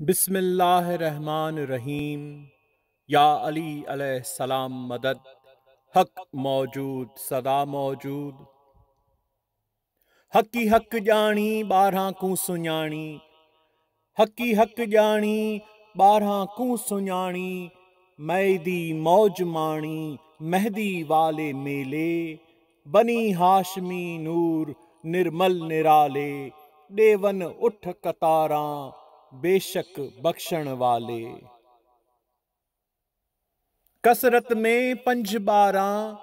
बिस्मिल्लाहिर्रहमानिर्रहीम। या अली अलैहिस्सलाम मदद। हक मौजूद, सदा मौजूद। हकी हक जानी ॿारहां कूं सुञाणी हकी हक जानी ॿारहां कूं सुञाणी मैदी मौज माणी मेहदी वाले मेले। बनी हाशमी नूर, निर्मल निराले। ॾेवन उठ कतारां बेशक बख्शण वाले। कसरत में पंज ॿारहं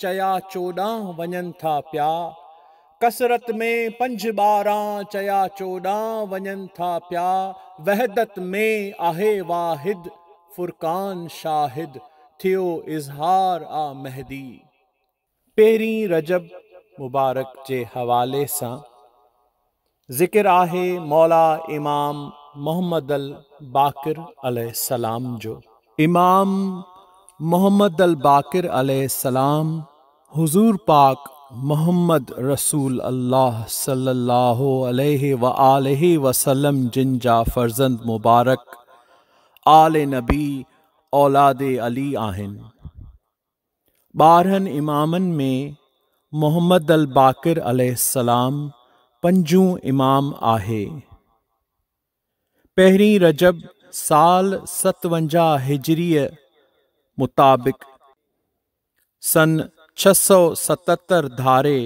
चया चोॾहं वञनि था पिया। कसरत में पंज ॿारहं चया चोॾहं वञनि था पिया। वहदत में आहे वाहिद, फुरकान शाहिद, थियो इज़हार आ महदी। पहिरीं रजब मुबारक जे हवाले सां। ज़िक्र आहे मौला इमाम मोहम्मद अल बाकिर अलैहिस्सलाम जो। इमाम मोहम्मद अल बाकिर अलैहिस्सलाम, हुजूर पाक मोहम्मद रसूल अल्लाह सल्लल्लाहु अलैहि व आलिहि वसल्लम जिन जा फर्जंद मुबारक, आल नबी औलाद अली आहिनि। ॿारहनि इमामनि में मोहम्मद अल बाकिर अलैहिस्सलाम पंजूं इमाम आहे। पहिरीं रजब साल सतवंजाह हिजरीअ मुताबिक़ सन छह सौ सतहतरि धारे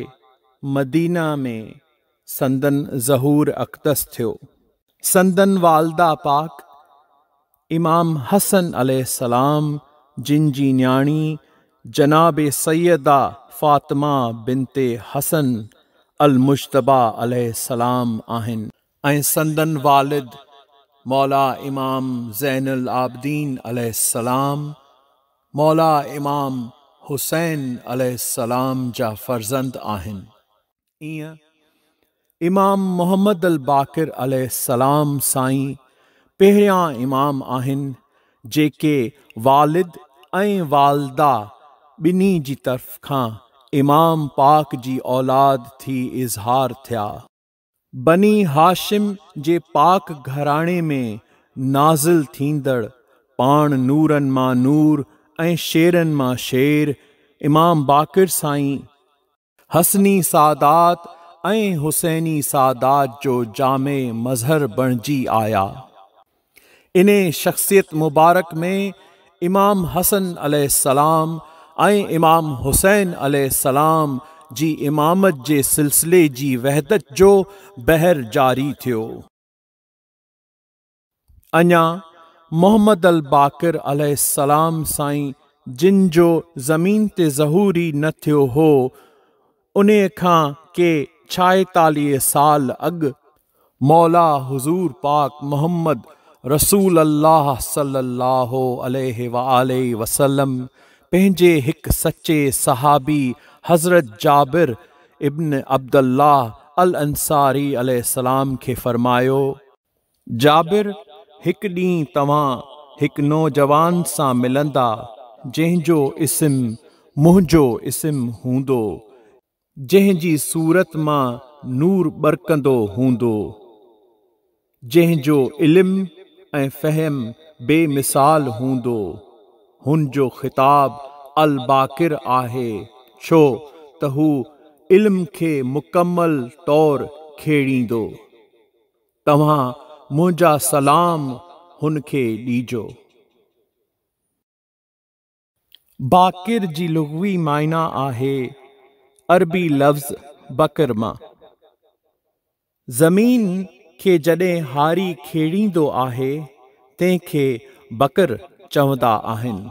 मदीना में संदन ज़हूर अक़दस थियो। संदन वालदा पाक इमाम हसन अलैहिस्सलाम जिन जी न्याणी जनाब सैदा फ़ातिमा बिनते हसन अल मुशतबा अलैहिस्सलाम आहिनि। ऐं संदन वालिद मौला इमाम ज़ैनुल आबदीन अलैहिस्सलाम, मौला इमाम हुसैन अलैहिस्सलाम जा फ़र्ज़ंद आहिनि। इमाम मोहम्मद अल बाकिर अलैहिस्सलाम साईं पहिरियाँ इमाम आहिनि, जेके वालिद वालदा ॿिन्ही जी तरफ़ खां इमाम पाक जी औलाद थी इज़हार थिया। बनी हाशिम जे पाक घराणे में नाज़िल थींदड़, पाण नूरनि माँ नूर ऐं शेरनि माँ शेर, इमाम बाकिर साईं। हसनी सादात ऐं हुसैनी सादात जो जामे मज़हर बणिजी आया। इन शख़्सियत मुबारक में इमाम हसन अलैहिस्सलाम ऐं इमाम हुसैन अलैहिस्सलाम जी इमामत जे सिलसिले जी वहदत जो बहर जारी थियो। अञा मोहम्मद अल बाकिर अलैहिस्सलाम साईं, जिन जो ज़मीन ते ज़हूरी न थियो हो उन खां के छाएतालीह साल अॻु मौला हुज़ूर पाक मोहम्मद रसूल अलैहि वसल्लम, पंहिंजे हिकु सचे सहाबी हज़रत जाबिर इब्न अब्दुल्लाह अल अंसारी अलैहिस्सलाम खे फ़रमायो, जाबिर, हिकु ॾींहुं तव्हां हिकु नौजवान सां मिलंदा, जंहिंजो इस्म मुंहिंजो इस्म हूंदो, जंहिंजी सूरत माँ नूर बरकंदो हूंदो, जंहिंजो इल्मु ऐं फ़हम बेमिसाल हूंदो, हुन जो ख़िताब अल बाकिर आहे। छो त हू इल्म खे मुकमल तौरु खेड़ींदो। तव्हां मुंहिंजा सलाम हुन खे ॾिजो। बाकिर जी लुगवी मायना आहे अरबी लफ़्ज़ बकर माँ। ज़मीन खे जॾहिं हारी खेड़ींदो आहे, तंहिंखे बकर चवंदा आहिनि।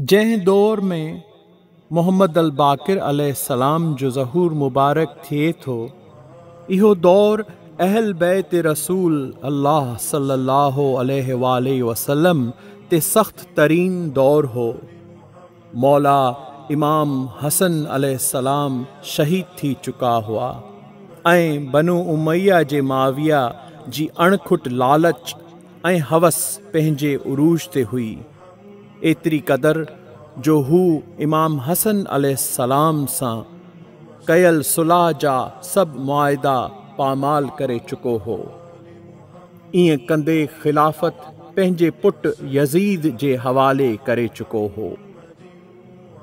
जंहिं दौर में मोहम्मद अल बाकिर अलैहिस्सलाम जो ज़हूर मुबारक थो, इहो दौरु अहल बैत रसूल अलैहि वसल्लम ते सख़्त तरीन दौर हो। मौला इमाम हसन सलाम शहीद थी चुका हुआ। ऐं बनु उमैया जे माविया जी अणखुट लालच ऐं हवस पंहिंजे उरूज ते हुई। एतिरी क़दर, जो हू इमाम हसन सलाम सां कयल सुलाह जा सभु मुआदा पामाल करे चुको हो। ईअं कंदे ख़िलाफ़त पंहिंजे पुटु यज़ीद जे हवाले करे चुको हो।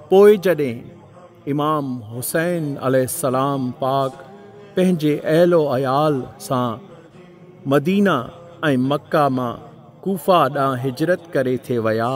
पोइ जॾहिं इमाम हुसैन सलाम पाक पंहिंजे अहलो अयाल सां मदीना मक्का माँ कूफ़ा ॾांहुं हिजरत करे थे विया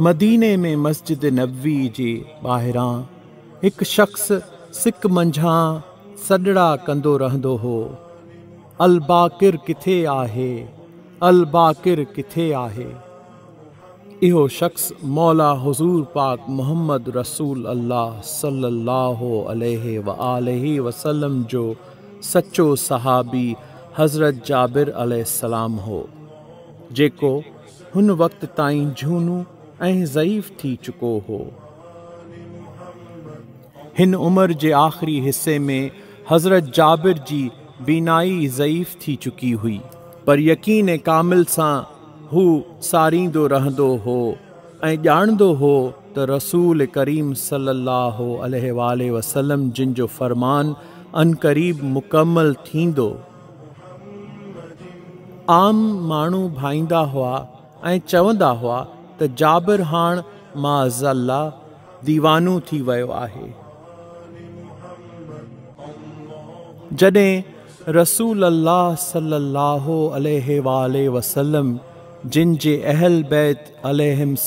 मदीने में मस्जिद नबवी जे ॿाहिरां हिकु शख़्स सिक मंझां सॾड़ा कंदो रहंदो हो। अल बाकिर किथे आहे? अल बाकिर किथे आहे? इहो शख़्स मौला हुज़ूर पाक मोहम्मद रसूल अलैहि व आलिहि वसल्लम जो सचो सहाबी हज़रत जाबिर अलैहिस्सलाम हो। जेको हुन वक़्त ताईं झूनू ऐं ज़ईफ़ थी चुको हो। हिन उमिरि जे आख़िरी हिसे में हज़रत जाबिर जी बीनाई ज़ईफ़ थी चुकी हुई। पर यकीन कामिल सां हू सारींदो हो ऐं हो त रसूल करीम सलाहु वसलम जिन जो फ़रमान अनक़रीब मुकमल थींदो। आम माण्हू भाईंदा हुआ चवंदा हुआ त जाबिर हाण माज़ल्ला दीवानो थी वियो आहे। जॾहिं रसूल अल्लाह सल्लल्लाहु अलैहि वसल्लम जिन जे अहल बैत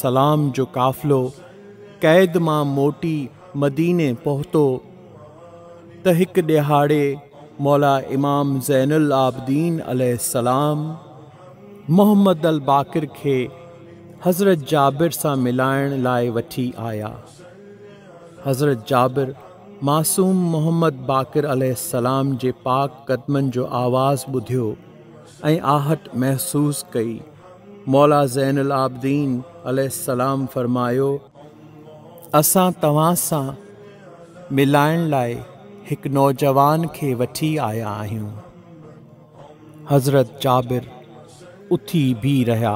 सलाम जो काफ़िलो क़ैद माँ मोटी मदीने पहुतो, त हिकु ॾिहाड़े मौला इमाम ज़ैनुल आबदीन सलाम मोहम्मद अल बाकिर खे हज़रत जाबिर सां मिलाइण लाइ वठी आया। हज़रत जाबिर मासूम मोहम्मद बाक़िर सलाम जे पाक क़दमनि जो आवाज़ु ॿुधियो आहट महसूसु कई। मौला ज़ैन आबदीन सलाम फ़रमायो, असां तव्हां सां मिलाइण लाइ हिकु नौजवान खे वठी आया हज़रत जाबिर उथी बीह रहिया।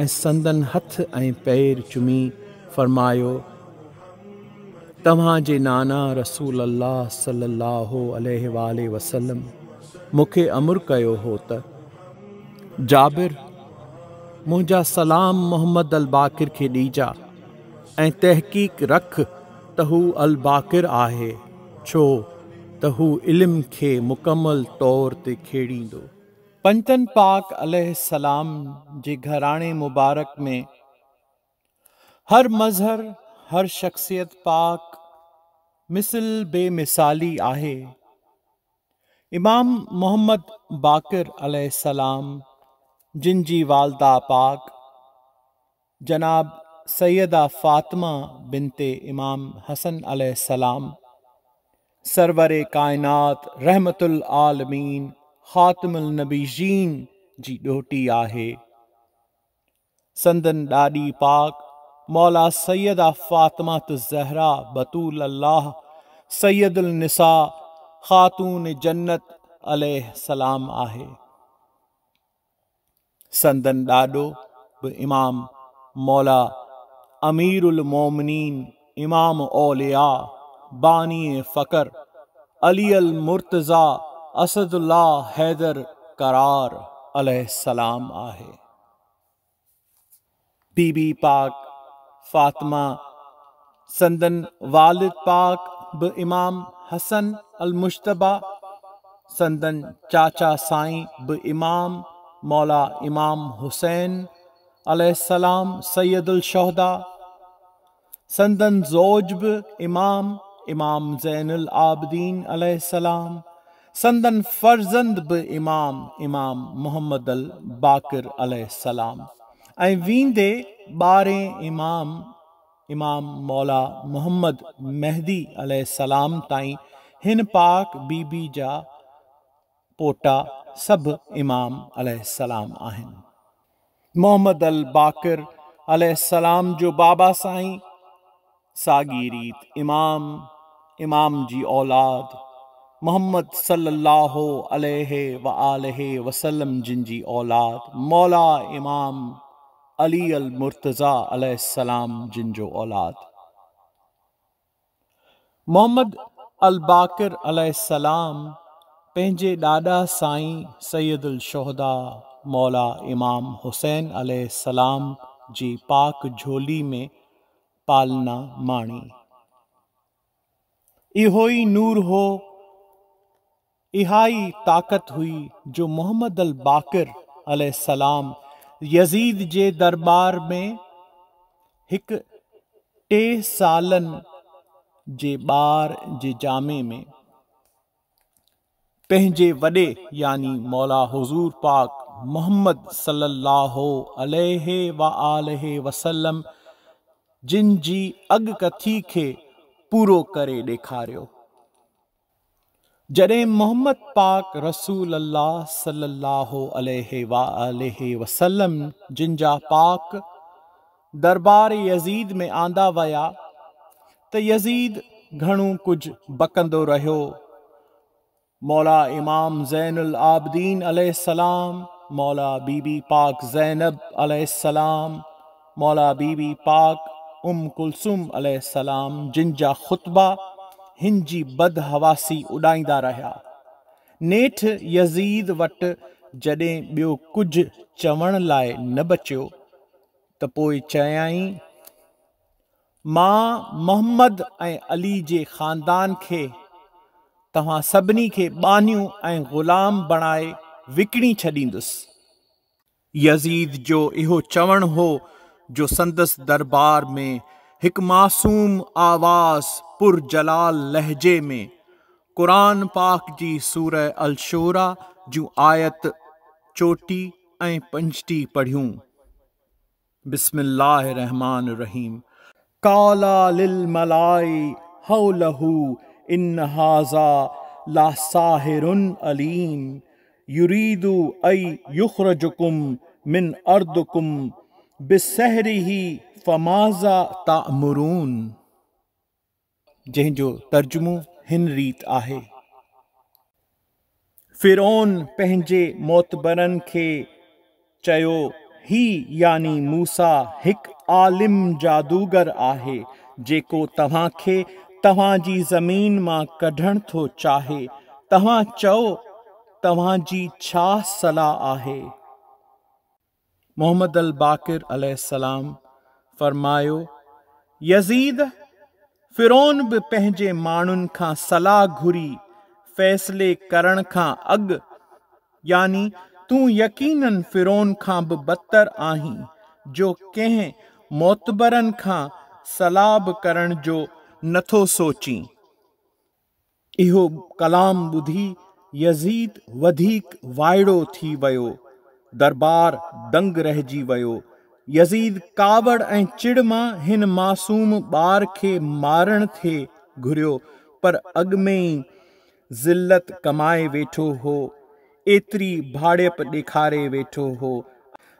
ऐं संदन हथ ऐं पेर चुमी फ़रमायो तव्हांजे नाना रसूल अलाह सलाहु वसलम मूंखे अमुर कयो हो त, जाबिर, मुंहिंजा सलाम मोहम्मद अल बाकिर खे ॾिजा ऐं तहक़ीक़ रख त हू अल बाकिर आहे, छो त हू इल्म खे मुकमल तौर ते खेड़ींदो। पंचन पाक सलाम जे घराणे मुबारक में हर मज़हर, हर शख़्सियत पाक मिसल बेमिसाली आहे। इमाम मोहम्मद बाक़िर सलाम, जिन जी वालदा पाक, जनाब सैदा फ़ातिमा बिनते इमाम हसन सलाम, सरवर काइनात रहमतुल आलमीन ख़ातमुल नबीजीन जी ॾोटी आहे। संदन ॾाॾी पाक, मौला सैदा फ़ातिमा ज़हरा बतूल अल्लाह सैदुल निसा, ख़ातून जन्नत सलाम आहे। संदन ॾाॾो इमाम, मौला अमीरुल मोमिनीन, इमाम औलिया बानी फ़कर अली अल मुर्तज़ा असदुल्ला हैदर करार अलैहिस्सलाम आहे। बीबी पाक फातिमा संदन वालिद पाक ब इमाम हसन अल मुश्तबा संदन चाचा साईं ब इमाम मौला इमाम हुसैन अलैहिस्सलाम सैयदुल शहदा संदन जोज ब इमाम इमाम जैनुल आबदीन अलैहिस्सलाम संदन फर्जंद ब इमाम इमाम मोहम्मद अल बाकिर ऐं वींदे ॿारहें इमाम इमाम मौला मोहम्मद मेहदी ताईं हिन पाक बीबी जा पोटा सभु इमाम आहिनि। मोहम्मद अल बाकिर अलैहिस्सलाम जो बाबा साईं साॻी रीत इमाम इमाम जी औलाद मोहम्मद सल्लल्लाहु अलैहि व जी औलाद, मौला इमाम अली अल मुर्तज़ा अलैहिस्सलाम, जिन जो औलाद। मोहम्मद अल बाकिर अलैहिस्सलाम पंहिंजे ॾाॾा साईं सैदुल शोहदा, मौला इमाम हुसैन अलैहिस्सलाम जी पाक झोली में पालना माणी। इहो ई नूर हो इहा ई ताक़त हुई जो मोहम्मद अल बाकिर अलैहिस्सलाम यज़ीद जे दरबार में हिकु टे सालनि जे ॿार जे जामे में पंहिंजे वॾे, यानी मौला हुज़ूर पाक मोहम्मद सल्लल्लाहु अलैहि व आलिहि वसल्लम जिन जी अॻकथी खे पूरो करे ॾेखारियो। जॾहिं मोहम्मद पाक रसूल अल्लाह सल्लल्लाहु अलैहि वालैहि वसल्लम जिन जा पाक दरबार यज़ीद में आंदा विया, त यज़ीद घणो कुझु बकंदो रहियो। मौला इमाम ज़ैनुल आबदीन अलैहिस्सलाम, मौला बीबी पाक ज़ैनब अलैहिस्सलाम, मौला बीबी पाक उम कुलसुम अलैहिस्सलाम जिन जा ख़ुतबा हिन जी बदहवासी उॾाईंदा रहिया। नेठि यज़ीद वटि जॾहिं ॿियो कुझु चवण लाइ न बचियो, त पोइ चयाई, माँ मोहम्मद ऐं अली जे ख़ानदान खे, तव्हां सभिनी खे बानियूं ऐं ग़ुलाम बणाए विकिणी छॾींदुसि। यज़ीद जो इहो चवणु हो, जो संदसि दरबार में हिकु मासूम आवाज़ पुरजलाल लहजे में। क़ुर पाक जी सूर अलशोरा, जूं आयत चोटी ऐं पंजटी पढ़ियूं। बिस्मिल्लाह रहमान रहीम। काला लिल मलाई हौलहू इन हाज़ा ला साहिरुन अलीम। युरीदु ऐ युखरजुकुम मिन अर्दुकुम बिसहरिही फमाज़ा तामुरून। जंहिंजो तर्जुमो हिन रीत आहे। फिरोन पंहिंजे मोतबरनि खे चयो, ही यानी मूसा हिकु आलिम जादूगर आहे, जेको तव्हांखे तव्हांजी ज़मीन माँ कढण थो चाहे। तव्हां चओ, तव्हांजी छा सलाह आहे? मोहम्मद अल बाकिर अलैहिस्सलाम फरमायो, यज़ीद, फिरोन बि पंहिंजे माण्हुनि खां सलाह घुरी, फ़ैसिले करण खां अॻु। यानी, तूं यकीननि फिरोन खां बि बदतर आहीं, जो कंहिं मोतबरनि खां सलाह करण जो नथो सोची। इहो कलाम ॿुधी यज़ीद वधीक वाइड़ो थी वियो। दरबार दंग रहिजी वियो यज़ीद कावड़ ऐं चिड़ माँ हिन मासूम ॿार खे मारण थे घुरियो, पर अॻ में ई ज़िलत कमाए वेठो हो, एतिरी भाड़ियप ॾेखारे वेठो हो।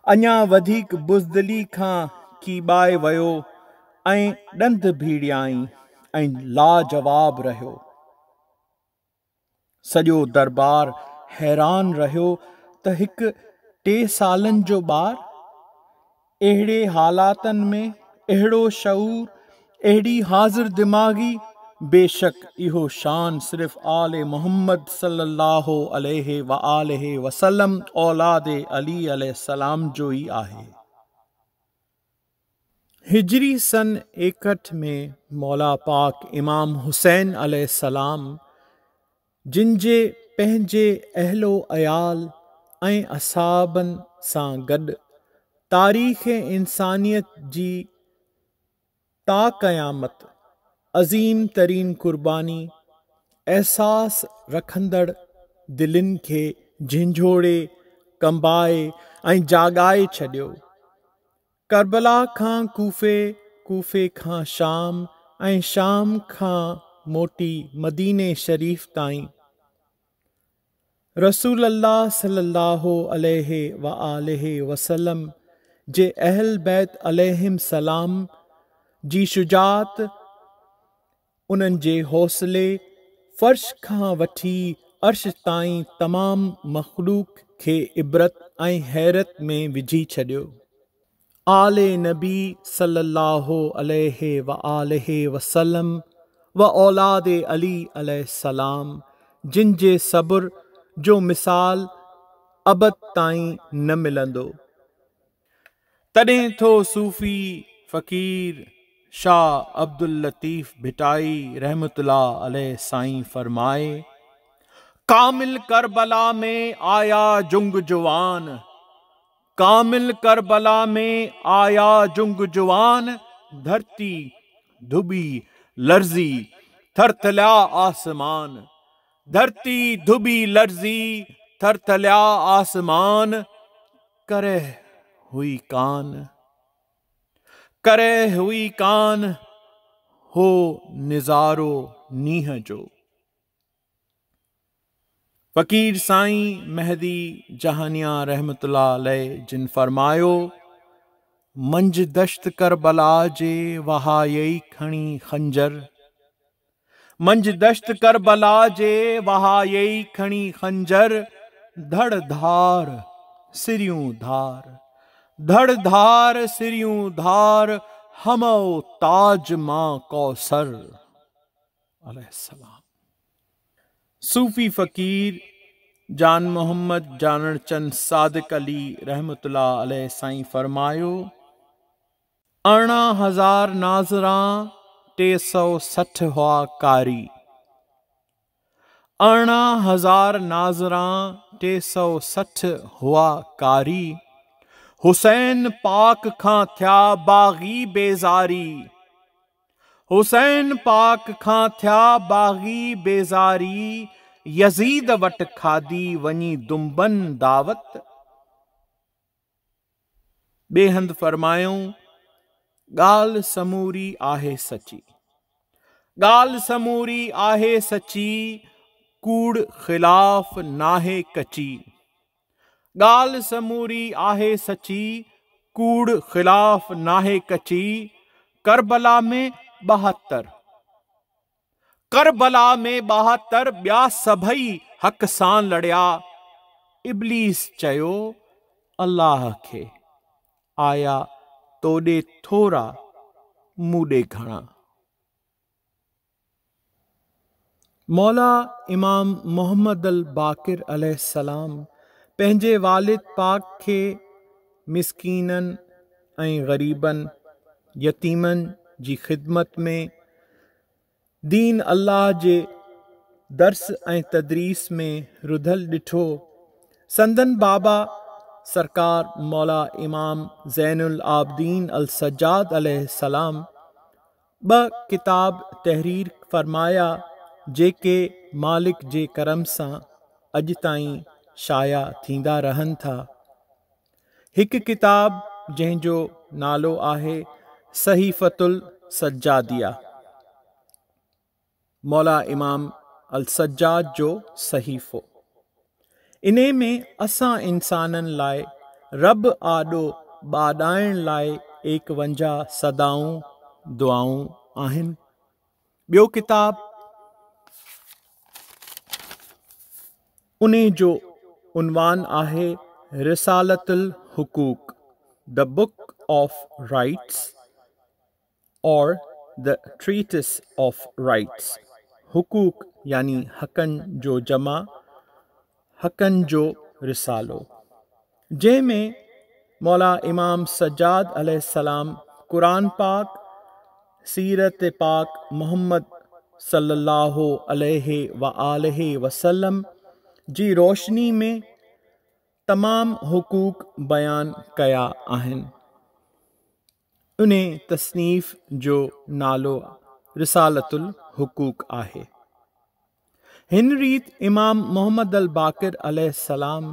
अञा वधीक बुज़दिली खां कीबाए वियो ऐं ॾंद भीड़ियाई ऐं लाजवाब रहियो। सॼो दरबार हैरान रहियो त हिकु टे सालनि जो ॿारु, अहिड़े हालातनि में अहिड़ो शऊर, अहिड़ी हाज़िर दिमाग़ी, बेशक इहो शान सिर्फ़ आले मोहम्मद सल्लल्लाहु अलैहि व आलिहि वसल्लम, औलाद अली अलैहिस्सलाम जो ई आहे। हिजरी सन एकहठि में मौला पाक इमाम हुसैन अलैहिस्सलाम जिन जे, पंहिंजे अहलो अयाल ऐं असाबनि सां गॾु तारीख़ इंसानियत जी ता क़यामत, अज़ीम तरीन क़ुर्बानी, अहसास रखंदड़ दिलनि खे झिंझोड़े, कंबाए ऐं जाॻाए छॾियो। करबला खां कूफ़े कूफ़े खां शाम ऐं शाम खां मोटी मदीने शरीफ़ ताईं रसूल अल्लाह सलाहु अलैहि व आलिहि वसलम जे अहल बैत अलैहिम सलाम, जी शुजात उन्हनि जे हौसले फ़र्श खां वठी अर्श ताईं तमामु मख़लूक खे इबरत ऐं हैरत में विझी छॾियो। आले नबी सलाहु अलैहि व आलिहि वसलम व औलाद अली अलैहिस्सलाम, जिन जे सब्र जो मिसाल अबद ताईं न मिलंदो। तॾहिं थो सूफ़ी फ़क़ीर शाह अब्दुल लतीफ़ भिटाई रहमतुल्ला अलैह साईं फरमाए, कामिल करबला में आया जुंग जुवान, कामिल करबला में आया जुंग जुवान, धरती धुबी लर्जी थरथल्या आसमान। धरती धुबी लर्जी, थरथल्या आसमान करे हुई कान। करे हुई कान हो निज़ारो नीह जो। फ़कीर साईं महदी जहानिया रहमतुल्ला जिन फरमायो मंझ दश्त करबला जे वहायई खणी खंजर। मंझ दश्त करबला जे वहायई खणी खंजर, धड़ धार सिरियूं धार। धड़ धार सिरियूं धार हमो ताज माँ कौसर। सलाम सूफ़ी फ़कीर जान मोहम्मद जानड़ चंद सादिक अली रहमतुल्ला अलैह साईं फरमायो अरिड़हं हज़ार नाज़रा टे सौ सठ हुआ कारी। अरिड़हं हज़ार नाज़रा टे सौ सठ हुआ कारी। हुसैन पाक खां थिया बाग़ी बेज़ारी। हुसैन पाक खां थिया बाग़ी बेज़ारी, यज़ीद वटि खाधी वञी दुंबन दावत। ॿिए हंधि फरमायूं ॻाल्हि समूरी आहे सची। ॻाल्हि समूरी आहे सची, कूड़ ख़िलाफ़ नाहे कची। ॻाल्हि समूरी आहे सची, कूड़ ख़िलाफ़ नाहे कची, करबला में ॿाहतरि करबला में ॿाहतरि ॿिया सभई हक़ सां लड़िया। इब्लीस चयो, अल्लाह खे, आया तोॾे थोरा मूं घणा। मौला इमाम मोहम्मद अल बाकिर अलैहिस्सलाम पंहिंजे वालिद पाक खे मिसकीननि ऐं ग़रीबनि, यतीमनि जी ख़िदमत में, दीन अल्लाह जे दर्स ऐं तदरीस में रुधल ॾिठो। संदन बाबा सरकार मौला इमाम ज़ैनुल आबदीन अल सजाद सलाम ॿ किताब तहरीर फरमाया, जेके मालिक जे करम सां अॼु ताईं शाया थींदा रहनि था। हिकु किताब जंहिंजो नालो आहे सहीफ़तुल सजादिया मौला इमाम अल सजाद जो सहीफ़ो। इन में असां इंसाननि लाइ, रब आॾो ॿाॾाइण लाइ एकवंजाह सदाऊं दुआऊं आहिनि। ॿियो किताब उन जो उनवान आहे रिसालतुल हुकूक, द बुक ऑफ़ राइट्स और द ट्रीटिस ऑफ़ राइट्स हुकूक यानी हकन जो जमा हकन जो रिसालो। जंहिंमें मौला इमाम सज्जाद सलाम कुरान पाक, सीरत पाक मोहम्मद सल्लल्लाहु अलैहि व जी रोशनी में तमाम हुकूक बयान कया आहिनि। उन तसनीफ़ जो नालो रिसालतुल हुकूक आहे। हिन रीत इमाम मोहम्मद अल बाकिर अलैहिस्सलाम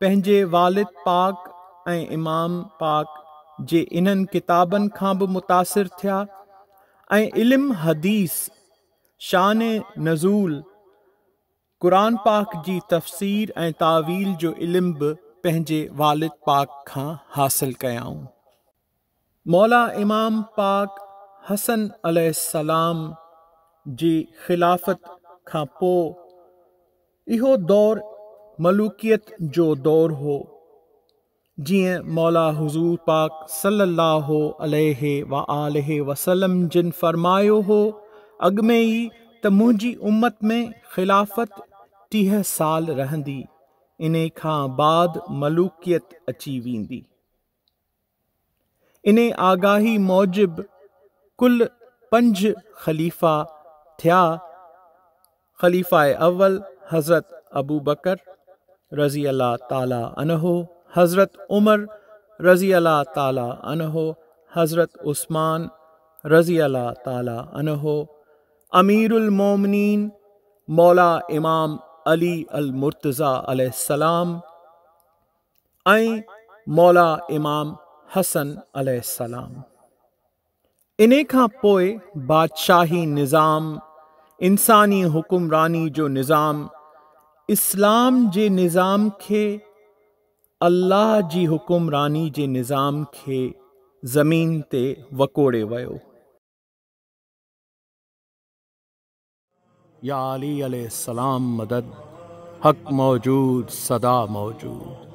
पंहिंजे वालिद पाक ऐं इमाम पाक जे इन्हनि किताबनि खां बि मुतासिर थिया, ऐं इल्मु हदीस शान नज़ूल क़ुर पाक जी तफ़सीर ऐं तावील जो इल्मु बि पंहिंजे वालिद पाक खां हासिल कयाऊं। मौला इमाम पाक हसन सलाम जी ख़िलाफ़त खां इहो दौरु मलूकियत जो दौर हो, जीअं मौला हज़ूर पाक सलाहु व आलह वसलम जिन फ़रमायो हो, अॻु में त मुंहिंजी उमत में ख़िलाफ़त टीह साल रहंदी। इन खां बाद मलूकियत अची वेंदी। इन आगाही मौजिब कुल पंज ख़लीफ़ा थिया। ख़लीफ़ा अव्वल, हज़रत अबू बकर रज़ी अल्लाह ताला अनहो, हज़रत उमर रज़ी अला ताला अनहो, हज़रत उस्मान रज़ी अला ताला अनहो, अमीरुल मोमिनीन, मौला इमाम अली अल मुर्तज़ा सलाम ऐं मौला इमाम हसन सलाम इन खां पोइ बादशाही निज़ाम इंसानी हुकुमरानी जो निज़ाम, इस्लाम जे निज़ाम खे, अल्लाह जी हुकुमरानी जे निज़ाम खे ज़मीन ते वकोड़े वियो। या अली सलाम मदद, हक मौजूद, सदा मौजूद।